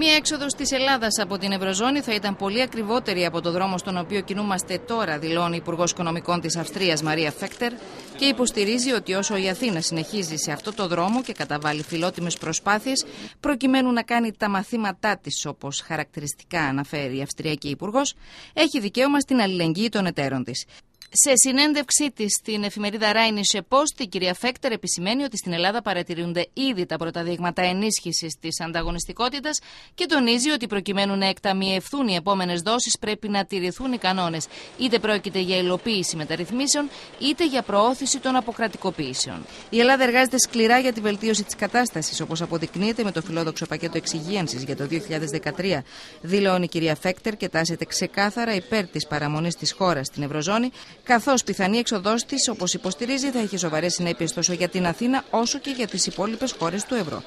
Μία έξοδος της Ελλάδας από την Ευρωζώνη θα ήταν πολύ ακριβότερη από το δρόμο στον οποίο κινούμαστε τώρα, δηλώνει η Υπουργός Οικονομικών της Αυστρίας Μαρία Φέκτερ και υποστηρίζει ότι όσο η Αθήνα συνεχίζει σε αυτό το δρόμο και καταβάλει φιλότιμες προσπάθειες προκειμένου να κάνει τα μαθήματά της, όπως χαρακτηριστικά αναφέρει η Αυστριακή Υπουργός, έχει δικαίωμα στην αλληλεγγύη των εταίρων της. Σε συνέντευξή της στην εφημερίδα Ράινι σε Post, η κυρία Φέκτερ επισημαίνει ότι στην Ελλάδα παρατηρούνται ήδη τα πρώτα δείγματα ενίσχυσης της ανταγωνιστικότητας και τονίζει ότι προκειμένου να εκταμιευθούν οι επόμενες δόσεις πρέπει να τηρηθούν οι κανόνες. Είτε πρόκειται για υλοποίηση μεταρρυθμίσεων, είτε για προώθηση των αποκρατικοποιήσεων. Η Ελλάδα εργάζεται σκληρά για τη βελτίωση της κατάστασης, όπως αποδεικνύεται με το φιλόδοξο πακέτο εξυγίανσης για το 2013, δηλώνει η κυρία Φέκτερ και τάσεται ξεκάθαρα υπέρ της παραμονής της χώρας στην Ευρωζώνη καθώς πιθανή έξοδό της, όπως υποστηρίζει, θα έχει σοβαρές συνέπειες τόσο για την Αθήνα όσο και για τις υπόλοιπες χώρες του ευρώ.